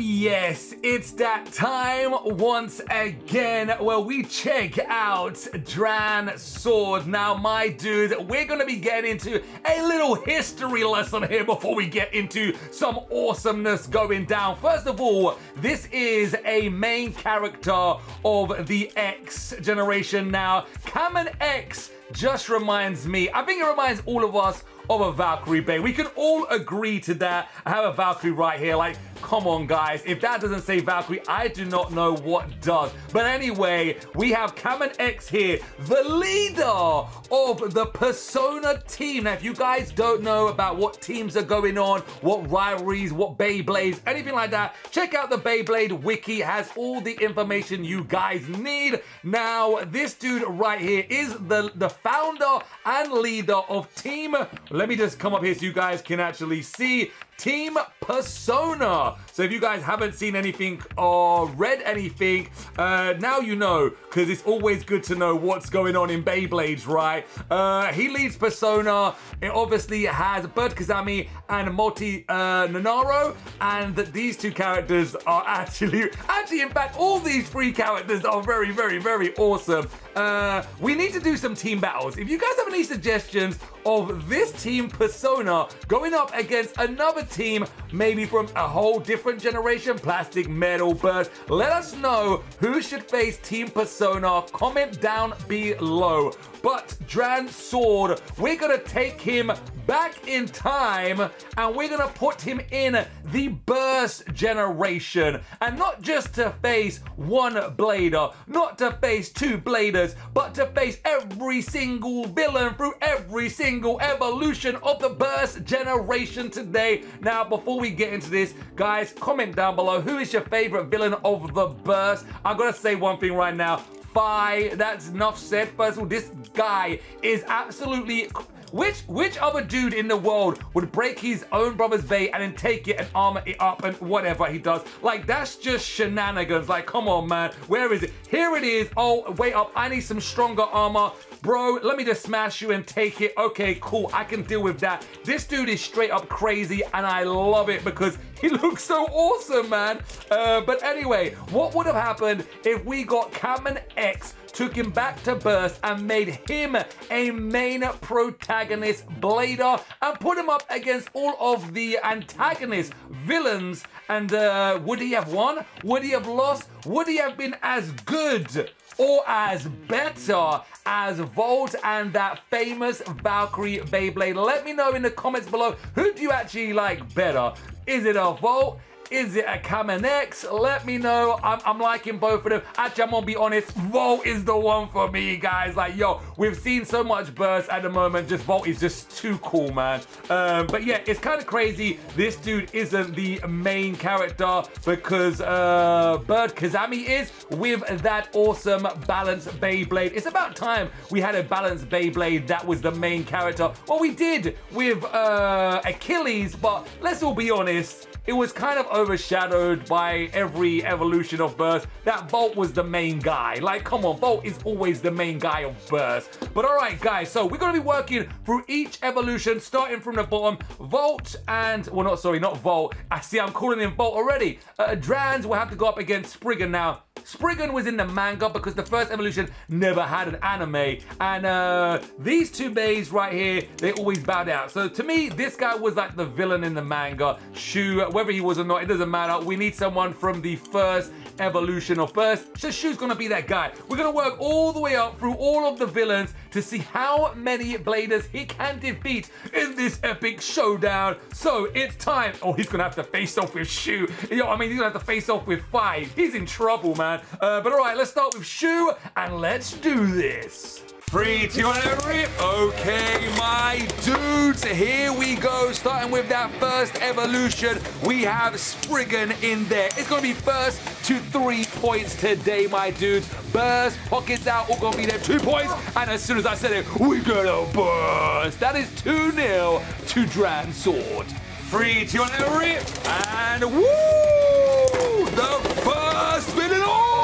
Yes, it's that time once again where we check out Dran Sword. Now, my dude, we're going to be getting into a little history lesson here before we get into some awesomeness going down. First of all, this is a main character of the X generation now. Kamen X just reminds me, I think it reminds all of us of a Valkyrie Bay. We can all agree to that. I have a Valkyrie right here. Like, come on, guys. If that doesn't say Valkyrie, I do not know what does. But anyway, we have Kamen X here, the leader of the Persona team. Now, if you guys don't know about what teams are going on, what rivalries, what Beyblades, anything like that, check out the Beyblade wiki. It has all the information you guys need. Now, this dude right here is the, the founder and leader of Team let me just come up here so you guys can actually see Team Persona. So if you guys haven't seen anything or read anything, uh, now you know, because it's always good to know what's going on in Beyblades, right? Uh, he leads Persona. It obviously has Bird Kazami and Multi uh, Nanairo, and these two characters are actually, actually, in fact, all these three characters are very, very, very awesome. Uh, we need to do some team battles. If you guys have any suggestions of this team Persona going up against another team, maybe from a whole different generation, plastic, metal, burst. Let us know who should face Team Persona. Comment down below. But Dran Sword, we're gonna take him back in time and we're gonna put him in the burst generation and not just to face one blader not to face two bladers but to face every single villain through every single evolution of the burst generation today now before we get into this guys comment down below who is your favorite villain of the burst i'm gonna say one thing right now Bye. That's enough said. First of all, this guy is absolutely which which other dude in the world would break his own brother's bay and then take it and armor it up and whatever he does? Like that's just shenanigans. Like come on, man. Where is it? Here it is. Oh, wait up. I need some stronger armor. Bro, let me just smash you and take it. Okay, cool. I can deal with that. This dude is straight up crazy and I love it because he looks so awesome, man. Uh, but anyway, what would have happened if we got Kamen X took him back to birth and made him a main protagonist blader and put him up against all of the antagonist villains. And uh, would he have won? Would he have lost? Would he have been as good? or as better as Valt and that famous Valkyrie Beyblade? Let me know in the comments below, who do you actually like better? Is it a Valt? Is it a Kamen X? Let me know. I'm, I'm liking both of them. Actually, I'm gonna be honest, Valt is the one for me, guys. Like, yo, we've seen so much burst at the moment. Just Valt is just too cool, man. Um, but yeah, it's kind of crazy. This dude isn't the main character because uh, Bird Kazami is with that awesome balanced Beyblade. It's about time we had a balanced Beyblade that was the main character. Well, we did with uh, Achilles, but let's all be honest, it was kind of overshadowed by every evolution of Burst. That Valt was the main guy. Like, come on, Valt is always the main guy of Burst. But all right, guys, so we're going to be working through each evolution, starting from the bottom. Valt and, well, not, sorry, not Valt. I see I'm calling him Volt already. Uh, Drans will have to go up against Spriggan now. Spriggan was in the manga because the first evolution never had an anime. And uh, these two bays right here, they always bowed out. So to me, this guy was like the villain in the manga. Shu, whether he was or not, it doesn't matter. We need someone from the first evolution of first. So Shu's gonna be that guy. We're gonna work all the way up through all of the villains to see how many bladers he can defeat in this epic showdown. So it's time. Oh, he's gonna have to face off with Shu. Yo, I mean, he's gonna have to face off with five. He's in trouble, man. Uh, but all right, let's start with Shu and let's do this. Three, two, one, rip. Okay, my dudes, here we go. Starting with that first evolution, we have Spriggan in there. It's to be first to three points today, my dudes. Burst, pockets out, all to be there. Two points. And as soon as I said it, we gonna burst. That is 2-0 to Dran Sword. Three, two, one, rip. And woo! The first win in all!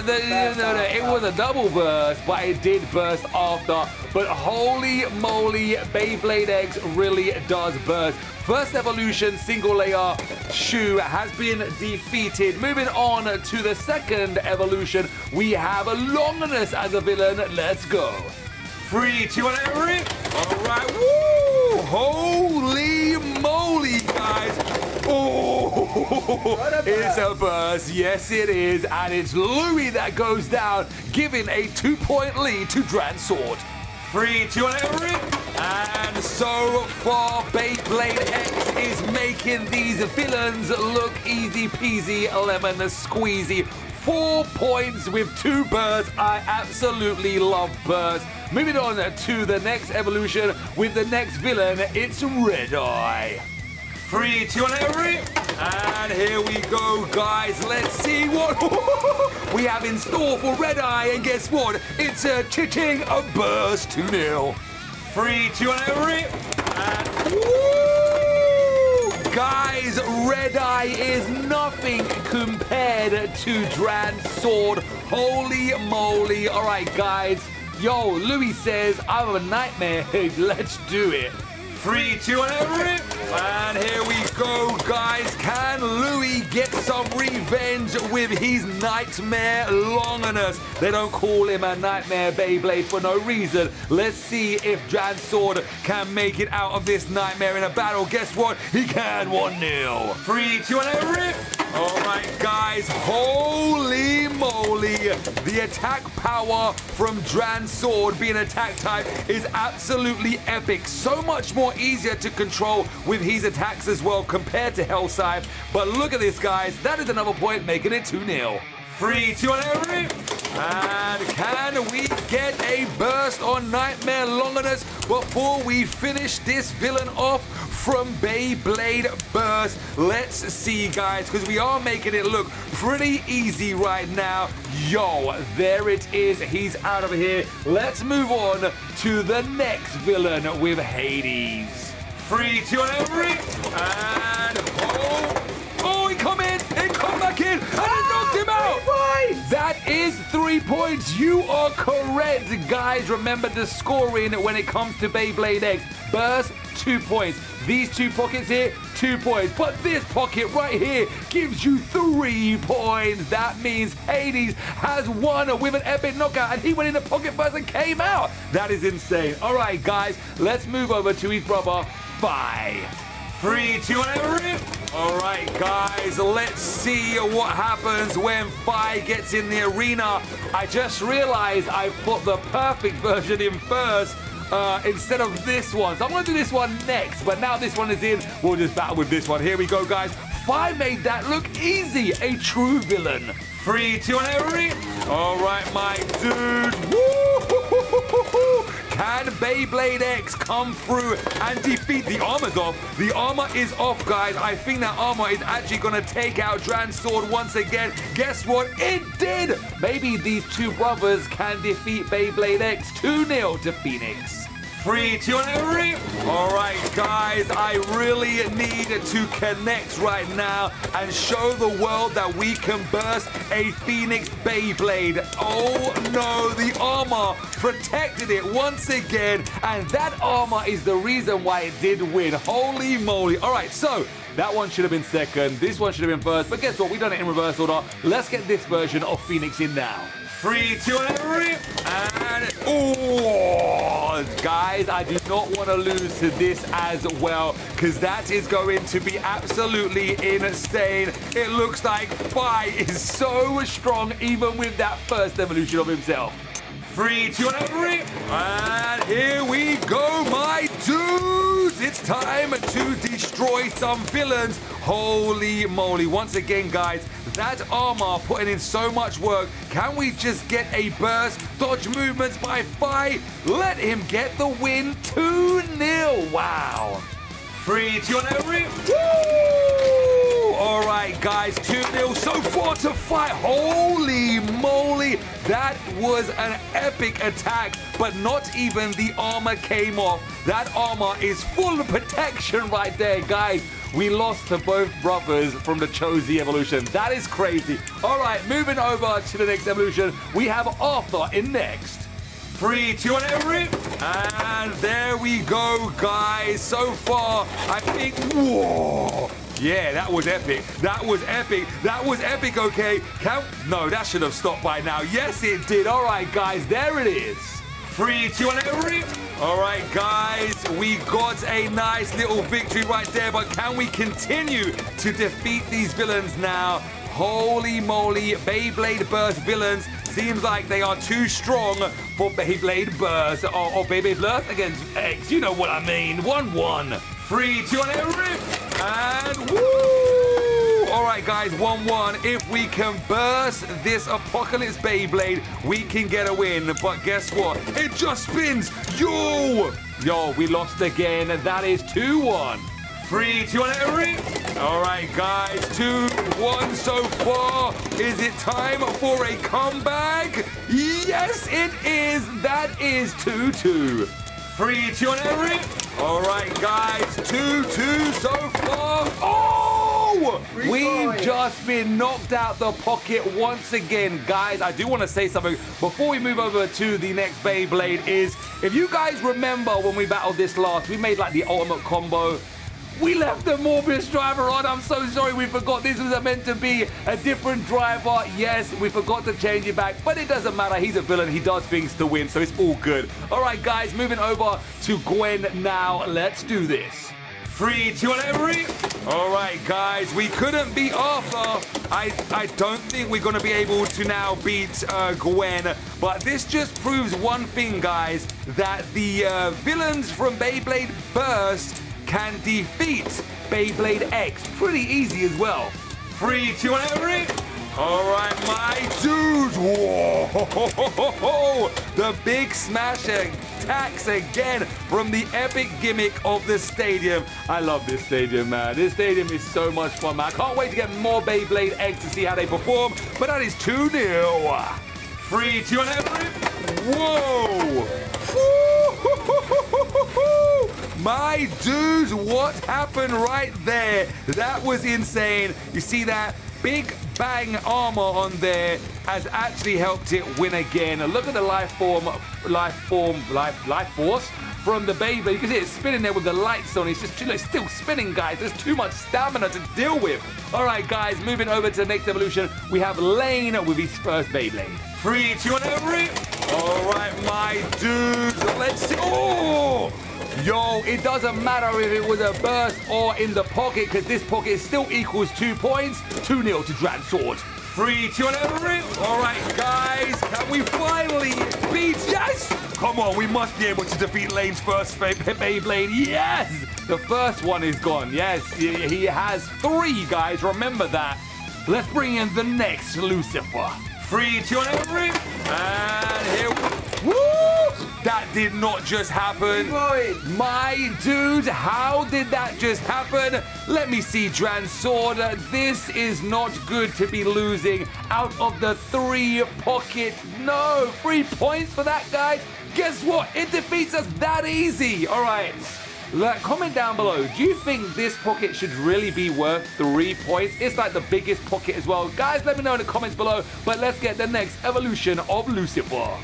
The, no, no, no, it was a double burst, but it did burst after. But holy moly, Beyblade X really does burst. First evolution single layer Shu has been defeated. Moving on to the second evolution, we have Longinus as a villain. Let's go. Three, two, one, every. All right. Woo! Holy moly, guys. Oh, it's a burst. Yes, it is. And it's Lui that goes down, giving a two-point lead to Dran Sword. Three, two, one, every. And so far, Beyblade X is making these villains look easy peasy, lemon squeezy. Four points with two birds. I absolutely love birds. Moving on to the next evolution with the next villain, it's Red Eye. Three, two, one, every. And here we go, guys. Let's see what we have in store for Red Eye. And guess what? It's a chitting a burst 2 0. Three, two, one, every. And! Guys, Red Eye is nothing compared to Dran Sword. Holy moly. All right, guys. Yo, Lui says, I'm a nightmare. Let's do it. Three, two, and every. And here we go, guys. Can Lui get some revenge with his nightmare Longinus? They don't call him a nightmare Beyblade for no reason. Let's see if Dran Sword can make it out of this nightmare in a battle. Guess what? He can 1-0. Three, two, and every. All right, guys. Holy The attack power from Dran Sword being attack type is absolutely epic. So much more easier to control with his attacks as well compared to Hells Scythe. But look at this, guys. That is another point, making it 2-0. Three, two, and every. And can we get a burst on Nightmare Longinus before we finish this villain off from Beyblade Burst? Let's see, guys, because we are making it look pretty easy right now. Yo, there it is. He's out of here. Let's move on to the next villain with Hades. Three, two, and every. And three points. You are correct, guys. Remember the scoring when it comes to Beyblade X. Burst, two points. These two pockets here, two points. But this pocket right here gives you three points. That means Hades has won with an epic knockout, and he went in the pocket first and came out. That is insane. All right, guys, let's move over to his brother, Phi. Three, two, and every. All right, guys, let's see what happens when Phi gets in the arena. I just realized I put the perfect version in first. Uh, instead of this one. So I'm going to do this one next, but now this one is in, we'll just battle with this one. Here we go, guys. Phi made that look easy. A true villain. Three, two, and every. All right, my dude. Woo! Can Beyblade X come through and defeat the armor's off? The armor is off, guys. I think that armor is actually going to take out Dran Sword once again. Guess what? It did! Maybe these two brothers can defeat Beyblade X 2-0 to Phoenix. Three, two, and every. All right, guys, I really need to connect right now and show the world that we can burst a Phoenix Beyblade. Oh no, the armor protected it once again, and that armor is the reason why it did win. Holy moly. All right, so that one should have been second. This one should have been first. But guess what? We've done it in reverse order. Let's get this version of Phoenix in now. Three, two, and every. And oh, guys, I do not want to lose to this as well because that is going to be absolutely insane. It looks like Phi is so strong even with that first evolution of himself. Three, two, and every. And here we go, my It's time to destroy some villains. Holy moly. Once again, guys, that armor putting in so much work. Can we just get a burst? Dodge movements by Phi. Let him get the win. 2-0. Wow. Three, two, and every. Woo! All right, guys, 2-0 so far to fight. Holy moly. That was an epic attack, but not even the armor came off. That armor is full of protection right there, guys. we lost to both brothers from the Cho-Z evolution. That is crazy. All right, moving over to the next evolution, we have Arthur in next. Three, two, one, every. And there we go, guys. So far, I think. Whoa. Yeah, that was epic. That was epic. That was epic, okay? Count. No, that should have stopped by now. Yes, it did. All right, guys, there it is. Three, two, one, every. All right, guys, we got a nice little victory right there, but can we continue to defeat these villains now? Holy moly, Beyblade Burst villains seems like they are too strong for Beyblade Burst or, or Beyblade Burst against X. You know what I mean. 1-1. Three, two, one, every. And woo! All right, guys, 1-1. If we can burst this Apocalypse Beyblade, we can get a win. But guess what? It just spins. Yo! Yo, we lost again. That is 2-1. Three, two, one, every. All right, guys, two, one so far. Is it time for a comeback? Yes, it is. That is two, two. Three, two, one, every. All right, guys, two, two so far. Oh! We've just been knocked out the pocket once again, guys. I do want to say something before we move over to the next Beyblade. Is if you guys remember when we battled this last, we made like the ultimate combo. We left the Morbius driver on. I'm so sorry we forgot this was meant to be a different driver. Yes, we forgot to change it back, but it doesn't matter. He's a villain. He does things to win, so it's all good. All right, guys, moving over to Gwyn now. Let's do this. Three, two, one, every. All right, guys, we couldn't beat Arthur. I, I don't think we're going to be able to now beat uh, Gwyn, but this just proves one thing, guys, that the uh, villains from Beyblade Burst can defeat Beyblade X pretty easy as well. Three, two, one, every. All right, my dudes. Whoa! The big smash attacks again from the epic gimmick of the stadium. I love this stadium, man. This stadium is so much fun, man. I can't wait to get more Beyblade X to see how they perform, but that is 2-0. Three, two, one, every. Whoa! My dudes, what happened right there? That was insane. You see that? Big bang armor on there has actually helped it win again. Look at the life form, life form, life, life force from the baby. You can see it spinning there with the lights on. It's just it's still spinning, guys. There's too much stamina to deal with. All right, guys, moving over to the next evolution, we have Lain with his first Beyblade. Three, two, one, every. All right, my dudes, let's see. Oh! Yo, it doesn't matter if it was a burst or in the pocket, because this pocket still equals two points. 2-0 to Dran Sword. Three, two, and every. All right, guys, can we finally beat? Yes! Come on, we must be able to defeat Lain's first Bey Beyblade. Yes! The first one is gone. Yes, he has three, guys. Remember that. Let's bring in the next Lucifer. Three, two, and every. And here we... Did not just happen. My dude, how did that just happen? Let me see, Dran Sword. This is not good to be losing out of the three pocket. No, three points for that, guys. Guess what? It defeats us that easy. All right. comment down below. Do you think this pocket should really be worth three points? It's like the biggest pocket as well. Guys, let me know in the comments below. But let's get the next evolution of Lucifer.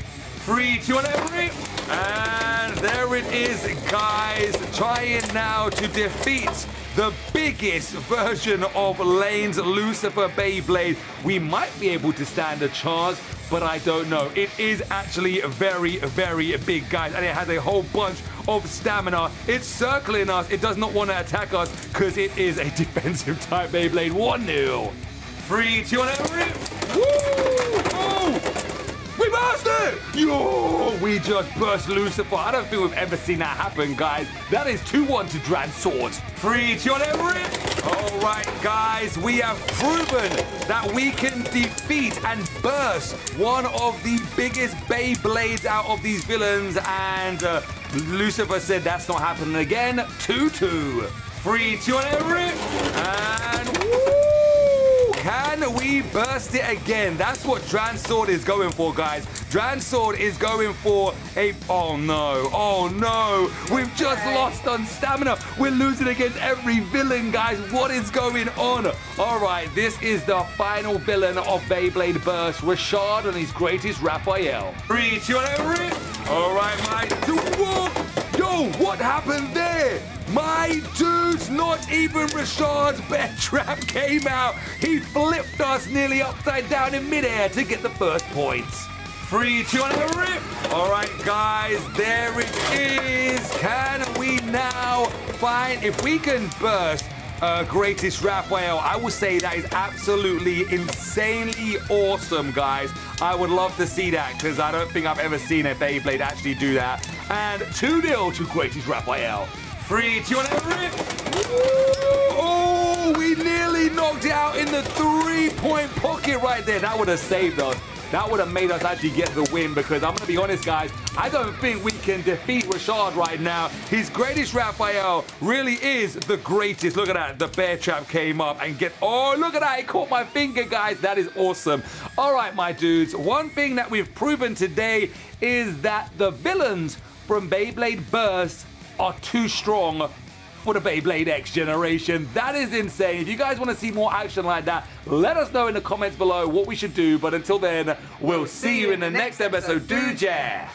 Three, two, one, every. And there it is, guys. Trying now to defeat the biggest version of Lain's Lucifer Beyblade. We might be able to stand a chance, but I don't know. It is actually very, very big, guys, and it has a whole bunch of stamina. It's circling us. It does not want to attack us because it is a defensive type Beyblade. 1-0. Three, two, one, every. Woo! It! Yo, we just burst Lucifer. I don't think we've ever seen that happen, guys. That is 2-1 to Dran Sword. Three, two, on every. All right, guys, we have proven that we can defeat and burst one of the biggest Beyblades out of these villains. And uh, Lucifer said that's not happening again. 2-2. Three, two, on every. And woo! Can Can we burst it again? That's what Dran Sword is going for, guys. Dran Sword is going for a... Oh, no. Oh, no. We've just lost on stamina. We're losing against every villain, guys. What is going on? All right, this is the final villain of Beyblade Burst, Rashad and his greatest Raphael. Three, two, and rip. All right, my... Whoa. Yo, what happened there? My dude's not even Rashad's bear trap came out. He flipped us nearly upside down in midair to get the first points. Three, two, and a rip. All right, guys, there it is. Can we now find, if we can burst uh, greatest Raphael. I will say that is absolutely insanely awesome, guys. I would love to see that because I don't think I've ever seen a Beyblade actually do that. And 2-0 to greatest Raphael. Three, two, and a rip. Oh, we nearly knocked it out in the three-point pocket right there. That would have saved us. That would have made us actually get the win because I'm going to be honest, guys, I don't think we can defeat Rashad right now. His greatest Raphael really is the greatest. Look at that. The bear trap came up and get... Oh, look at that. It caught my finger, guys. That is awesome. All right, my dudes. One thing that we've proven today is that the villains from Beyblade Burst are too strong for the Beyblade X generation. That is insane. If you guys want to see more action like that, let us know in the comments below what we should do. But until then, we'll see you in the next episode. Yeah.